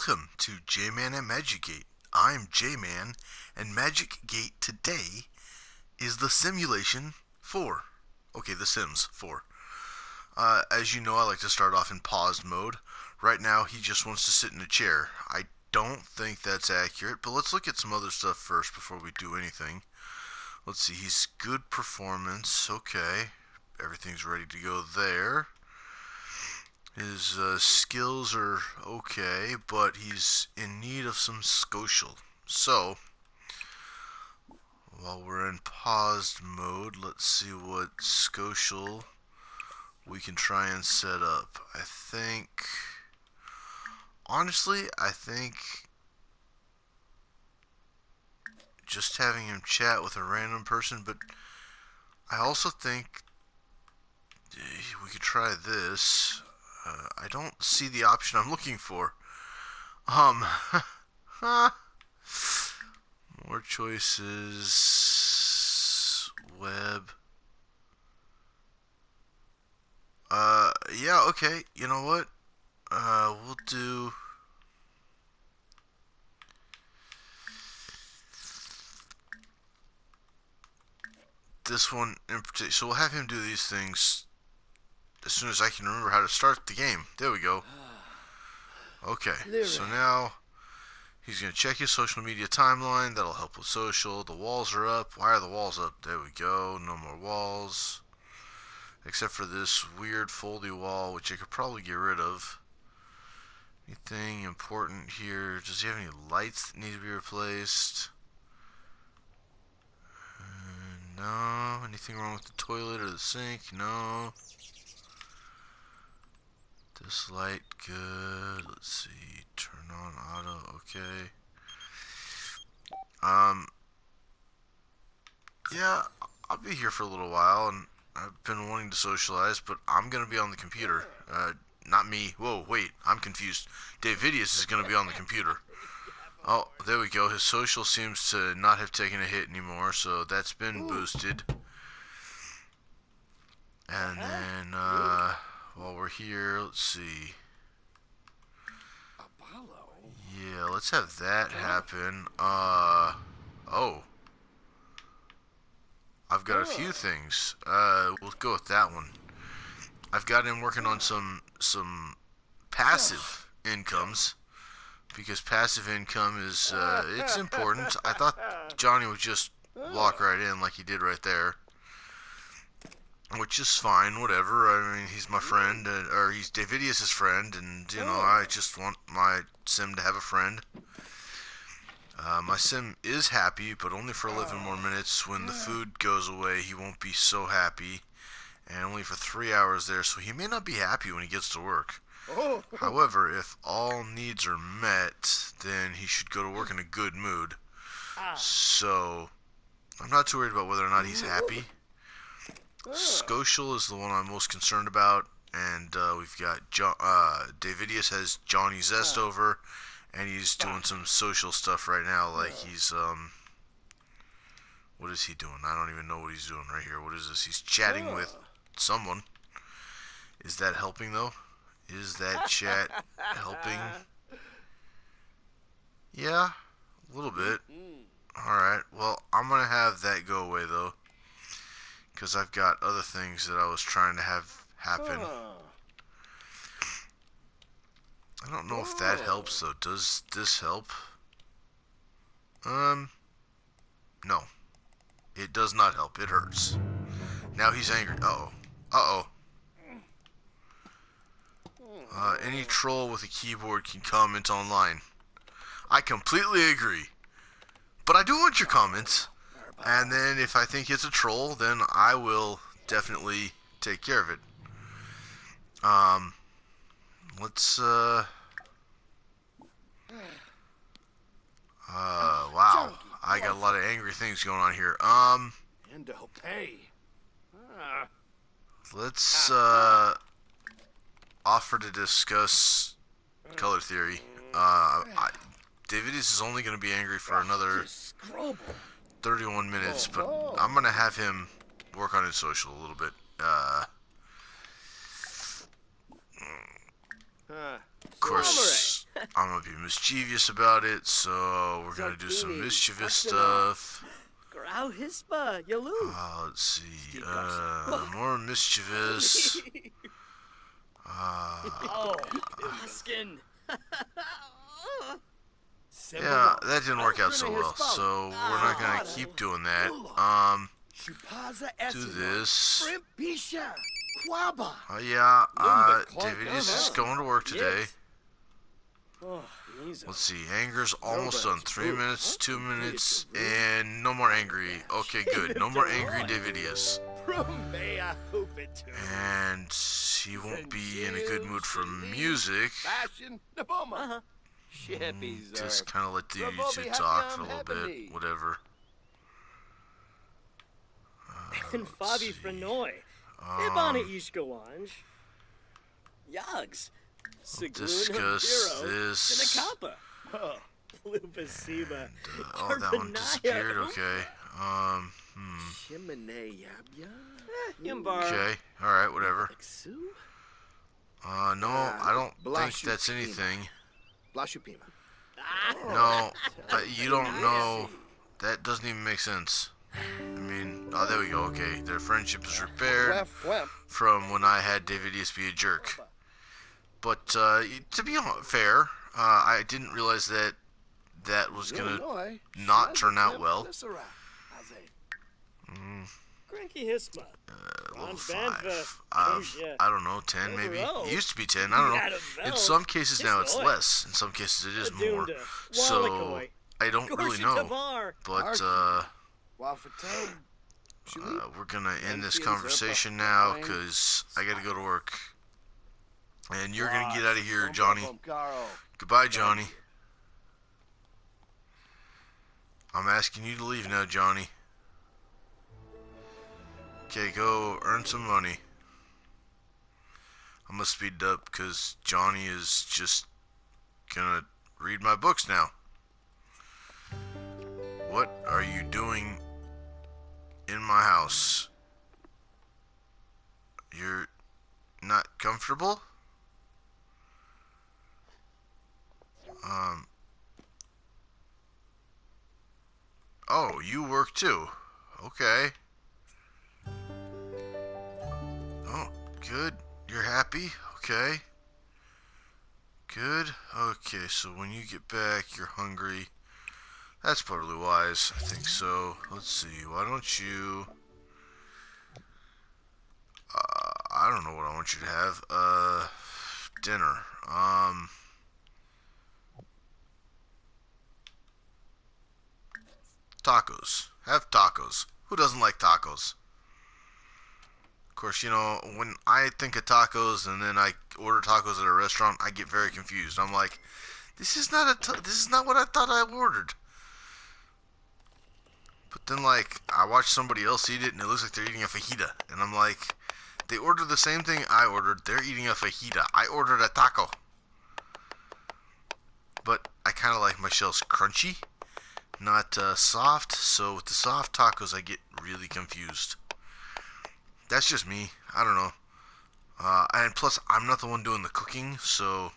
Welcome to J-Man at Magic Gate. I'm J-Man, and Magic Gate today is the simulation 4. Okay, The Sims 4. Uh, as you know, I like to start off in paused mode. Right now, he just wants to sit in a chair. I don't think that's accurate, but let's look at some other stuff first before we do anything. Let's see, he's good performance. Okay, everything's ready to go there. His uh, skills are okay, but he's in need of some social. So, while we're in paused mode, let's see what social we can try and set up. I think, honestly, I think just having him chat with a random person, but I also think we could try this. Uh, I don't see the option I'm looking for. Um, more choices, web. Uh, yeah, okay, you know what? Uh, we'll do... This one in particular. So we'll have him do these things as soon as I can remember how to start the game. There we go. Okay, so now he's going to check his social media timeline. That'll help with social. The walls are up. Why are the walls up? There we go. No more walls. Except for this weird foldy wall, which I could probably get rid of. Anything important here? Does he have any lights that need to be replaced? Uh, no. Anything wrong with the toilet or the sink? No. This light, good. Let's see. Turn on auto, okay. Um, yeah, I'll be here for a little while, and I've been wanting to socialize, but I'm going to be on the computer. Uh, not me. Whoa, wait, I'm confused. Davidius is going to be on the computer. Oh, there we go. His social seems to not have taken a hit anymore, so that's been boosted. And then, uh while we're here, let's see. Yeah, let's have that happen. Uh, oh. I've got a few things. Uh, we'll go with that one. I've got him working on some some passive incomes because passive income is uh, it's important. I thought Johnny would just walk right in like he did right there which is fine, whatever. I mean, he's my friend, uh, or he's Davidius' friend, and you know, I just want my sim to have a friend. Uh, my sim is happy, but only for 11 more minutes. When the food goes away, he won't be so happy, and only for three hours there, so he may not be happy when he gets to work. However, if all needs are met, then he should go to work in a good mood. So, I'm not too worried about whether or not he's happy. Scotial is the one I'm most concerned about, and uh, we've got jo uh, Davidius has Johnny Zest over, and he's doing some social stuff right now. Like he's um, what is he doing? I don't even know what he's doing right here. What is this? He's chatting with someone. Is that helping though? Is that chat helping? Yeah, a little bit. Alright, well, I'm gonna have that go away though because I've got other things that I was trying to have happen. I don't know if that helps though. Does this help? Um, no. It does not help. It hurts. Now he's angry. Uh-oh. Uh-oh. Uh, any troll with a keyboard can comment online. I completely agree. But I do want your comments. And then if I think it's a troll, then I will definitely take care of it. Um, let's, uh, uh, wow. I got a lot of angry things going on here. Um, let's, uh, offer to discuss color theory. Uh, I, Davidius is only going to be angry for another 31 minutes, but I'm going to have him work on his social a little bit. Uh, of course, I'm I'm gonna be mischievous about it, so we're gonna do some mischievous cut them off. stuff. Grau hispa, yalu. Uh, let's see. Uh, more mischievous. Uh, Oh, Askin. Yeah, that didn't work out so well, so we're not gonna keep doing that. Um, do this. Pisha, Quaba. Uh, yeah, uh, Clunk, David is going to work today. Yes. Oh, he's Let's see, anger's almost done. Three minutes, two minutes, and no more angry. Okay, good. No more angry Davidius. Rumea And he won't be in a good mood for music. Fashion, Naboma. Uh-huh. Just kind of let the Bravo, YouTube talk for a I'm little happy. bit. Whatever. And Fabi Frenoy. Um, Ibana Ishkawanj. Yags. Siglun discuss Hero. this. Sinakapa. Oh, Plupasiba. Uh, oh, that one disappeared. Okay. Um. Hmm. Chimene Yabya. Yumbar. Okay. All right. Whatever. Uh, no, I don't think that's Blashutina. Anything. Blashupima. No, uh, you don't know. That doesn't even make sense. I mean, oh, there we go. Okay, their friendship is repaired Wef, wef. from when I had Davidius be a jerk. But uh, to be fair, uh, I didn't realize that that was gonna. Not turn out Shazam, well. Glycerol. Aze. Cranky Hisma. uh, Ron five. Banfa. Uh, yeah. I don't know, ten maybe. Overall, It used to be ten. I don't know. In some cases now it's Hisoi. less. In some cases it is more. So I don't really know. Tavar. But uh, Wafatone. uh, we're gonna end this conversation now because I gotta go to work. And you're gonna get out of here, Johnny. Goodbye, Johnny. I'm asking you to leave now, Johnny. Okay, go earn some money. I'm gonna speed up because Johnny is just gonna read my books now. What are you doing in my house? You're not comfortable? Um. Oh, you work too. Okay. Good. You're happy? Okay. Good. Okay, so when you get back, you're hungry. That's probably wise. I think so. Let's see. Why don't you. Uh, I don't know what I want you to have. Uh, dinner. Um. Tacos. Have tacos. Who doesn't like tacos? Course, you know, when I think of tacos and then I order tacos at a restaurant, I get very confused. I'm like, this is not a this is not what I thought I ordered. But then like I watch somebody else eat it and it looks like they're eating a fajita and I'm like, they ordered the same thing I ordered. They're eating a fajita. I ordered a taco. But I kind of like my shells crunchy not uh, soft. So with the soft tacos, I get really confused. That's just me. I don't know. Uh, and plus, I'm not the one doing the cooking, so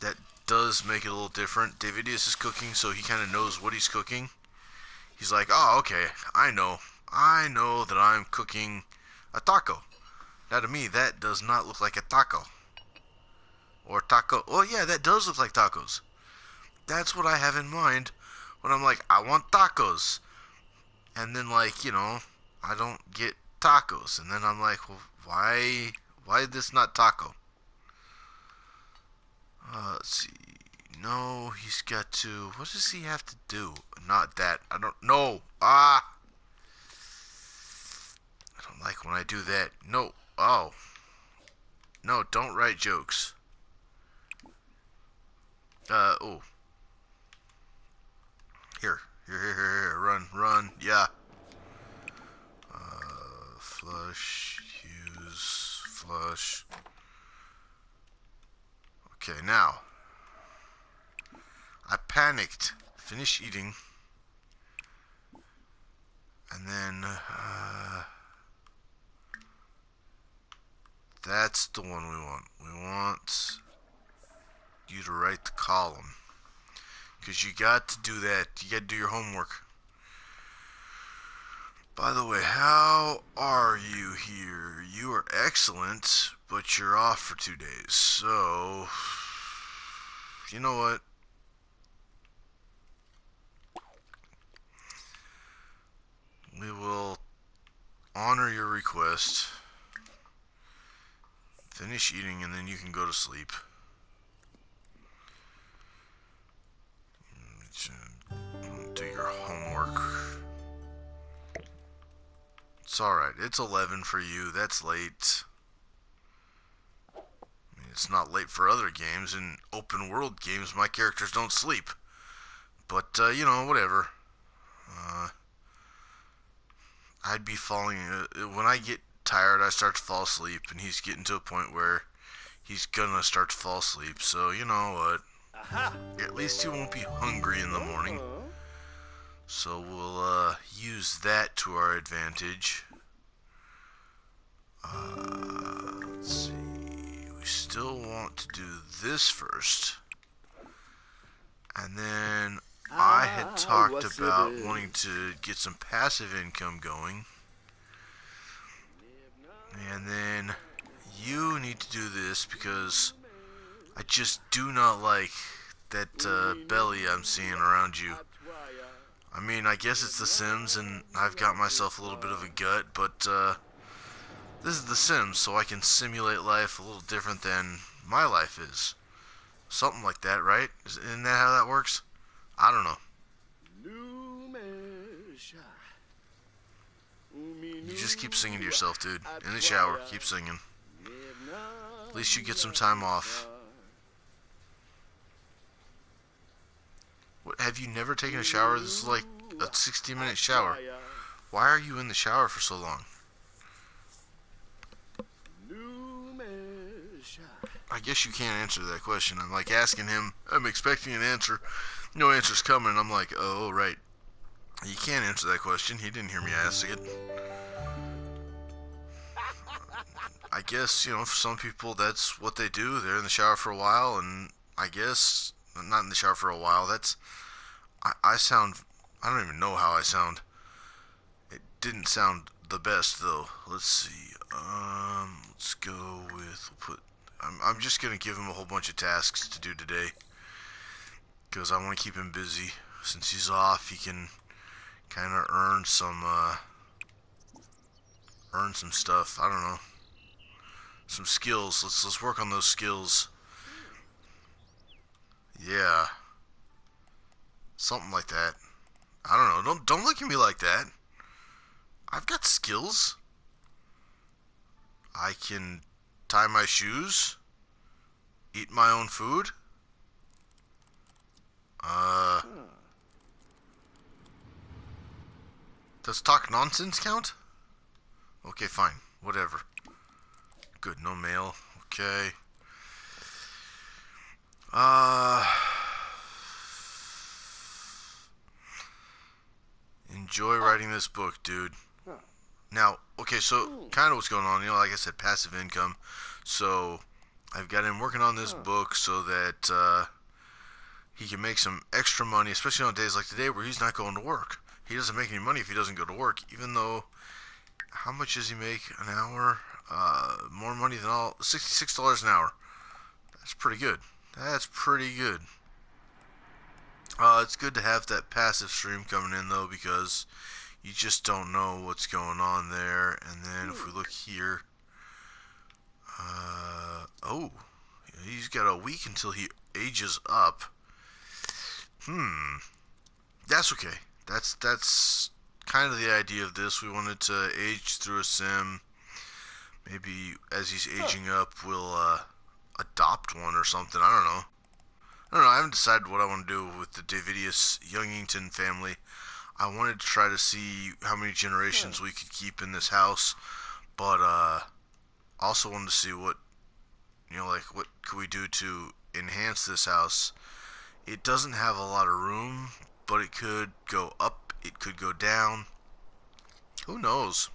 that does make it a little different. Davidius is cooking, so he kind of knows what he's cooking. He's like, oh, okay, I know. I know that I'm cooking a taco. Now, to me, that does not look like a taco. Or taco. Oh, yeah, that does look like tacos. That's what I have in mind when I'm like, I want tacos. And then like, you know, I don't get tacos. And then I'm like, well, why why this not taco? Uh, let's see. No, he's got to what does he have to do? Not that. I don't know. Ah I don't like when I do that. No. Oh. No, don't write jokes. Uh oh. Here, here, here, here, here. Run, run. Yeah. Flush, use, flush. Okay, now. I panicked. Finish eating. And then, uh, that's the one we want. We want you to write the column. Because you got to do that. You got to do your homework. By the way, how are you here? You are excellent, but you're off for two days. So, you know what? We will honor your request. Finish eating and then you can go to sleep. Do your homework. It's alright. It's 11 for you. That's late. I mean, it's not late for other games. In open world games, my characters don't sleep. But, uh, you know, whatever. Uh, I'd be falling. Uh, when I get tired, I start to fall asleep, and he's getting to a point where he's gonna start to fall asleep. So, you know what? Aha! At least he won't be hungry in the morning. So we'll uh, use that to our advantage. Uh, let's see. We still want to do this first. And then I had Ah, talked about wanting to get some passive income going. And then you need to do this because I just do not like that uh, belly I'm seeing around you. I mean, I guess it's The Sims, and I've got myself a little bit of a gut, but uh, this is The Sims, so I can simulate life a little different than my life is. Something like that, right? Is- Isn't that how that works? I don't know. You just keep singing to yourself, dude. In the shower, keep singing. At least you get some time off. What, have you never taken a shower? This is like a 60 minute shower. Why are you in the shower for so long? I guess you can't answer that question. I'm like asking him, I'm expecting an answer. No answer's coming. I'm like, oh, right. You can't answer that question. He didn't hear me ask it. I guess, you know, for some people, that's what they do. They're in the shower for a while, and I guess, not in the shower for a while. That's, I, I sound, I don't even know how I sound. It didn't sound the best, though. Let's see. Um, let's go with, we'll put, I'm, I'm just going to give him a whole bunch of tasks to do today. Because I want to keep him busy. Since he's off, he can kind of earn some, uh, earn some stuff. I don't know some skills. Let's let's work on those skills. Yeah. Something like that. I don't know. Don't don't look at me like that. I've got skills. I can tie my shoes. Eat my own food. Uh Does talk nonsense count? Okay, fine. Whatever. Good, no mail. Okay. Uh Enjoy writing this book, dude. Now, okay, so kind of what's going on, you know, like I said, passive income. So I've got him working on this book so that uh, he can make some extra money, especially on days like today where he's not going to work. He doesn't make any money if he doesn't go to work, even though how much does he make an hour? Uh, more money than all sixty-six dollars an hour. That's pretty good. That's pretty good. Uh, it's good to have that passive stream coming in though because you just don't know what's going on there. And then if we look here, uh, oh, he's got a week until he ages up. Hmm, that's okay. That's that's kind of the idea of this. We wanted to age through a sim. Maybe as he's aging up, we'll uh, adopt one or something. I don't know. I don't know. I haven't decided what I want to do with the Davidius Youngington family. I wanted to try to see how many generations we could keep in this house, but uh, also wanted to see what you know, like what could we do to enhance this house. It doesn't have a lot of room, but it could go up. It could go down. Who knows?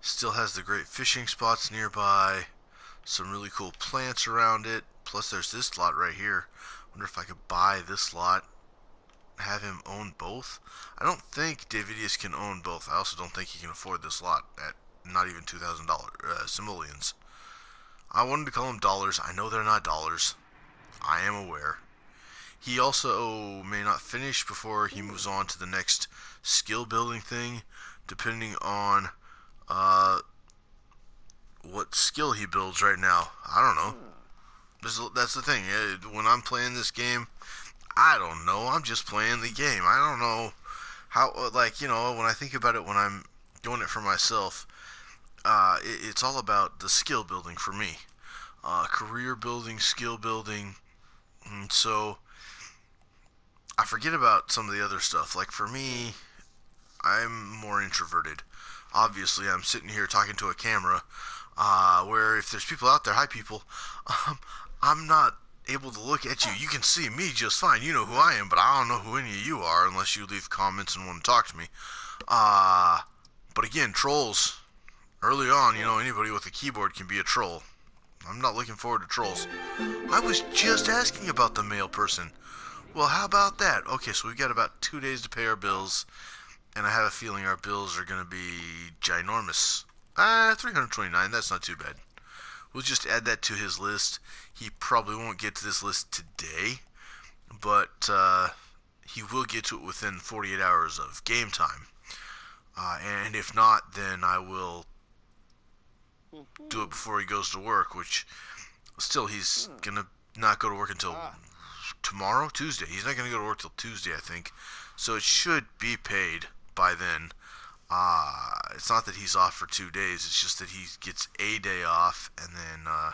Still has the great fishing spots nearby. Some really cool plants around it. Plus there's this lot right here. Wonder if I could buy this lot, have him own both. I don't think Davidius can own both. I also don't think he can afford this lot at not even two thousand dollars uh, simoleons. I wanted to call them dollars. I know they're not dollars. I am aware. He also may not finish before he moves on to the next skill building thing, depending on uh, what skill he builds right now. I don't know. That's the thing. When I'm playing this game, I don't know. I'm just playing the game. I don't know how. Like you know, when I think about it, when I'm doing it for myself, uh, it, it's all about the skill building for me. Uh, career building, skill building. And so I forget about some of the other stuff. Like for me, I'm more introverted. Obviously, I'm sitting here talking to a camera. Uh, where if there's people out there, hi people, um, I'm not able to look at you. You can see me just fine. You know who I am, but I don't know who any of you are unless you leave comments and want to talk to me. Uh, but again, trolls. Early on, you know, anybody with a keyboard can be a troll. I'm not looking forward to trolls. I was just asking about the mail person. Well, how about that? Okay, so we've got about two days to pay our bills, and I have a feeling our bills are going to be ginormous. Ah, 329, that's not too bad. We'll just add that to his list. He probably won't get to this list today, but uh, he will get to it within 48 hours of game time. Uh, and if not, then I will do it before he goes to work, which still he's gonna not go to work until tomorrow, Tuesday. He's not gonna go to work till Tuesday, I think. So it should be paid by then. Uh, it's not that he's off for two days. It's just that he gets a day off and then uh,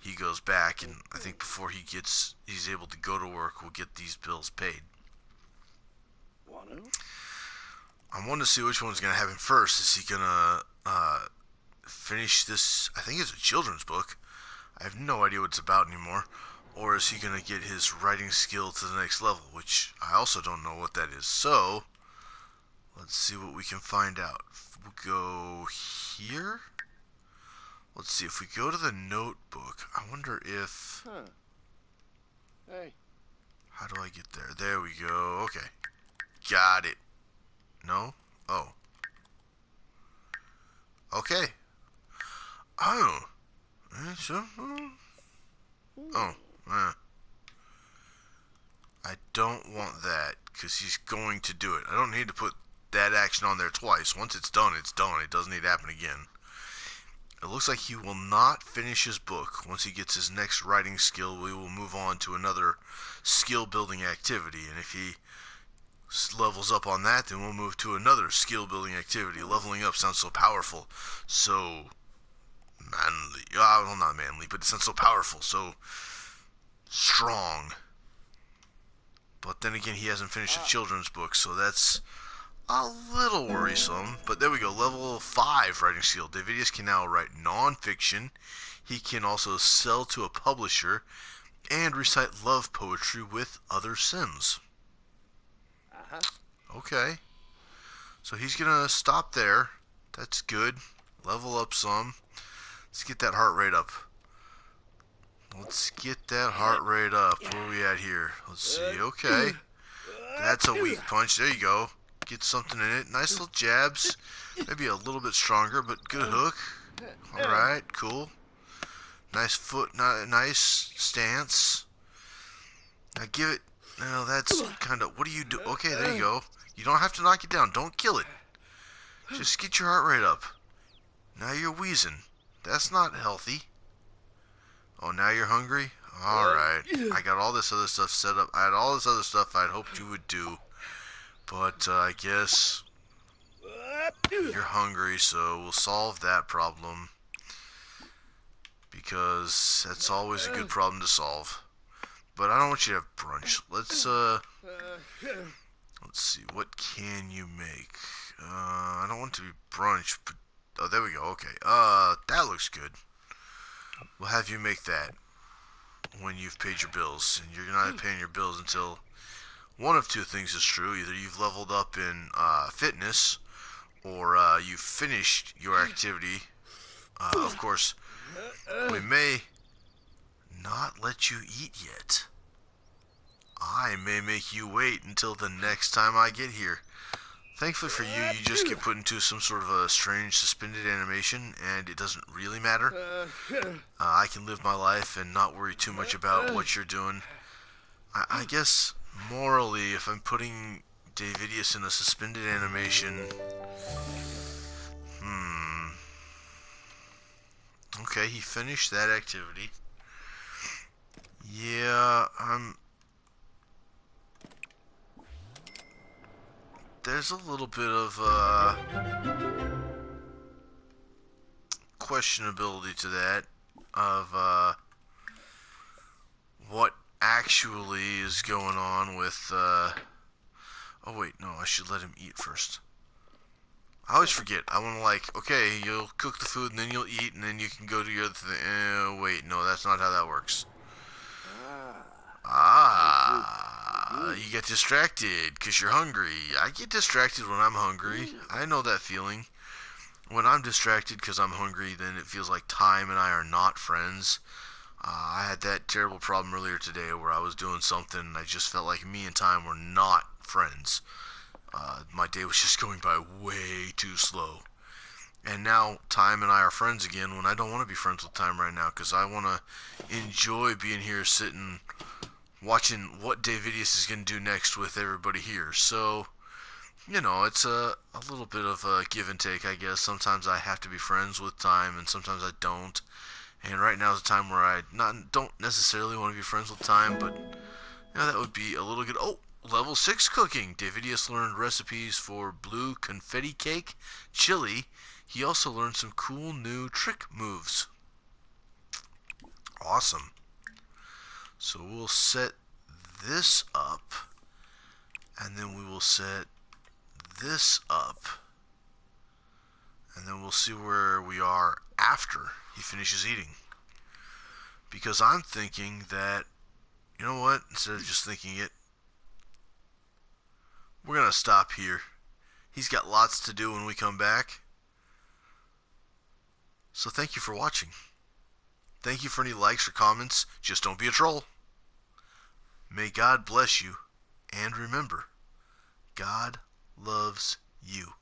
he goes back. And I think before he gets, he's able to go to work, we'll get these bills paid. I want to see which one's gonna happen first. Is he gonna uh, finish this? I think it's a children's book. I have no idea what it's about anymore. Or is he gonna get his writing skill to the next level? Which I also don't know what that is. So let's see what we can find out. We'll go here. Let's see if we go to the notebook. I wonder if Huh. Hey. how do I get there? There we go. Okay. Got it. No? Oh. Okay. Oh. So, Oh. Uh. I don't want that because he's going to do it. I don't need to put that action on there twice. Once it's done, it's done. It doesn't need to happen again. It looks like he will not finish his book. Once he gets his next writing skill, we will move on to another skill building activity. And if he levels up on that, then we'll move to another skill building activity. Leveling up sounds so powerful, so manly. Uh, well, not manly, but it sounds so powerful, so strong. But then again, he hasn't finished a children's book, so that's a little worrisome. But there we go, level 5 writing skill. Davidius can now write non-fiction. He can also sell to a publisher and recite love poetry with other Sims. Uh-huh. Okay. So he's gonna stop there. That's good. Level up some. Let's get that heart rate up. Let's get that heart rate up. Where are we at here? Let's see. Okay. That's a weak punch. There you go. Get something in it. Nice little jabs. Maybe a little bit stronger, but good hook. All right. Cool. Nice foot. ni- Nice stance. Now give it. No, that's kind of. What do you do? Okay, there you go. You don't have to knock it down. Don't kill it. Just get your heart rate up. Now you're wheezing. That's not healthy. Oh, now you're hungry? Alright. I got all this other stuff set up. I had all this other stuff I'd hoped you would do. But uh, I guess you're hungry, so we'll solve that problem. Because that's always a good problem to solve. But I don't want you to have brunch. Let's, uh... Let's see, what can you make? Uh, I don't want to be brunch, but... Oh, there we go, okay. Uh, that looks good. We'll have you make that when you've paid your bills. And you're not paying your bills until one of two things is true. Either you've leveled up in uh, fitness, or uh, you've finished your activity. Uh, of course, we may not let you eat yet. I may make you wait until the next time I get here. Thankfully for you, you just get put into some sort of a strange suspended animation, and it doesn't really matter. Uh, I can live my life and not worry too much about what you're doing. I, I guess morally, if I'm putting Davidius in a suspended animation, hmm. Okay, he finished that activity. Yeah, I'm. There's a little bit of uh, questionability to that of uh, actually is going on with. Uh, oh wait, no, I should let him eat first. I always forget. I want to like, okay, you'll cook the food and then you'll eat and then you can go to your other thing. Eh, wait, no, that's not how that works. Ah, you get distracted because you're hungry. I get distracted when I'm hungry. I know that feeling. When I'm distracted because I'm hungry, then it feels like time and I are not friends. Uh, I had that terrible problem earlier today where I was doing something and I just felt like me and time were not friends. Uh, my day was just going by way too slow. And now Time and I are friends again when I don't want to be friends with Time right now because I want to enjoy being here sitting watching what Davidius is going to do next with everybody here. So, you know, it's a, a little bit of a give and take, I guess. Sometimes I have to be friends with Time and sometimes I don't. And right now is a time where I not don't necessarily want to be friends with Time, but you know, that would be a little good. Oh, level 6 cooking. Davidius learned recipes for blue confetti cake, chili. He also learned some cool new trick moves. Awesome. So we'll set this up, and then we will set this up, and then we'll see where we are after he finishes eating. Because I'm thinking that, you know what, instead of just thinking it, we're going to stop here. He's got lots to do when we come back. So thank you for watching. Thank you for any likes or comments. Just don't be a troll. May God bless you. And remember, God loves you.